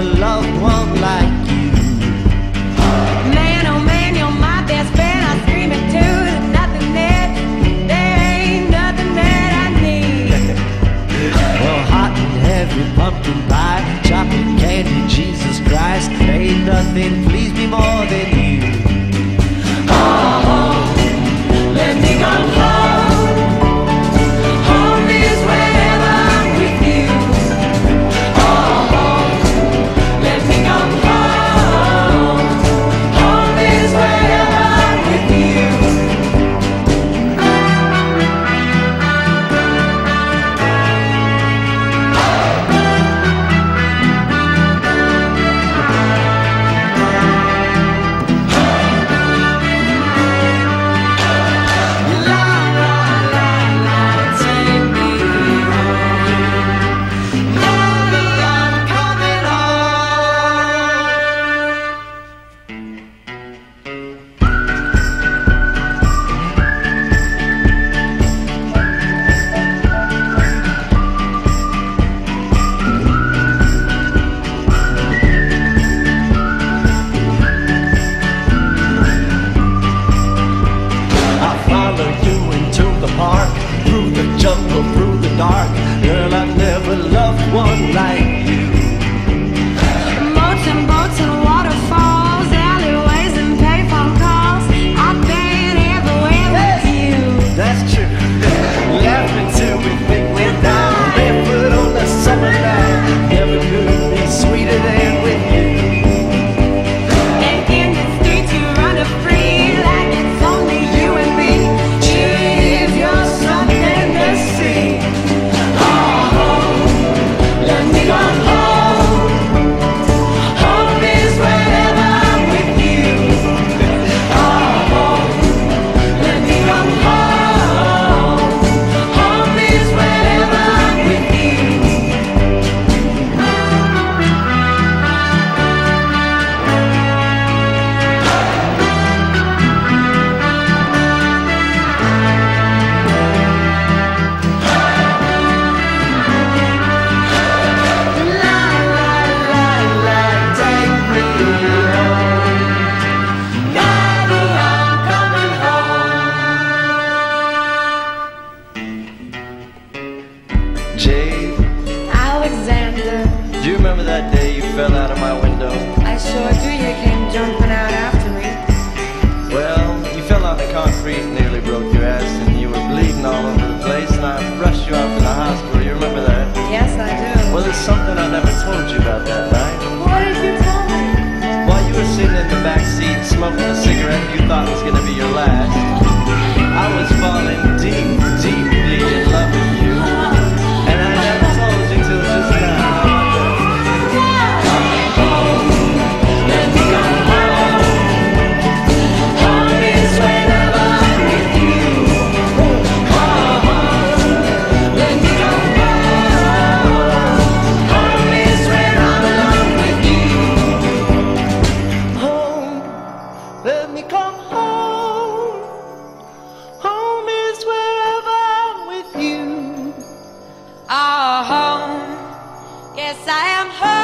love won't like you. Man, oh man, you're my best friend. I too. There's nothing that, there ain't nothing that I need. well, hot and heavy, pumpkin pie, chocolate candy, Jesus Christ. Ain't nothing please me more. something I never told you about that night. What did you tell me? While you were sitting in the back seat smoking a cigarette you thought was going to be your last. I am her.